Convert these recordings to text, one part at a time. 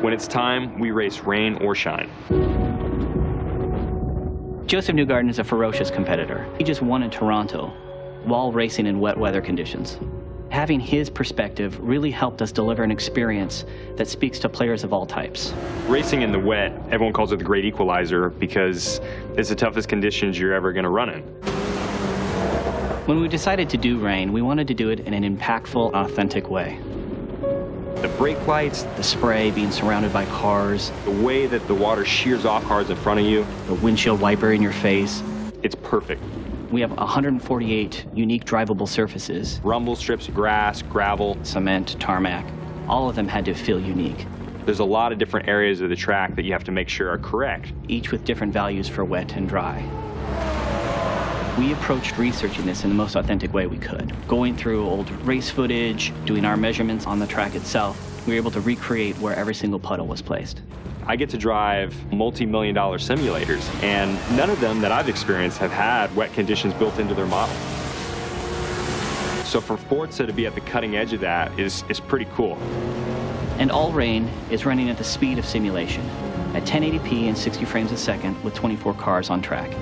When it's time, we race rain or shine. Josef Newgarden is a ferocious competitor. He just won in Toronto while racing in wet weather conditions. Having his perspective really helped us deliver an experience that speaks to players of all types. Racing in the wet, everyone calls it the great equalizer because it's the toughest conditions you're ever going to run in. When we decided to do rain, we wanted to do it in an impactful, authentic way. The brake lights, The spray being surrounded by cars, the way that the water shears off cars in front of you, the windshield wiper in your face. it's perfect. We have 148 unique drivable surfaces, Rumble strips, grass, gravel. cement, tarmac. All of them had to feel unique, There's a lot of different areas of the track that you have to make sure are correct. each with different values for wet and dry. We approached researching this in the most authentic way we could. Going through old race footage, doing our measurements on the track itself, we were able to recreate where every single puddle was placed. I get to drive multi-million dollar simulators, and none of them that I've experienced have had wet conditions built into their model. So for Forza to be at the cutting edge of that is, is pretty cool. And All Rain is running at the speed of simulation, at 1080p and 60 frames a second with 24 cars on track.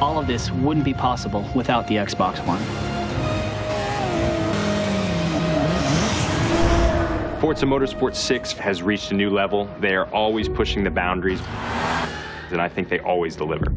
All of this wouldn't be possible without the Xbox One. Forza Motorsport 6 has reached a new level. They are always pushing the boundaries, and I think they always deliver.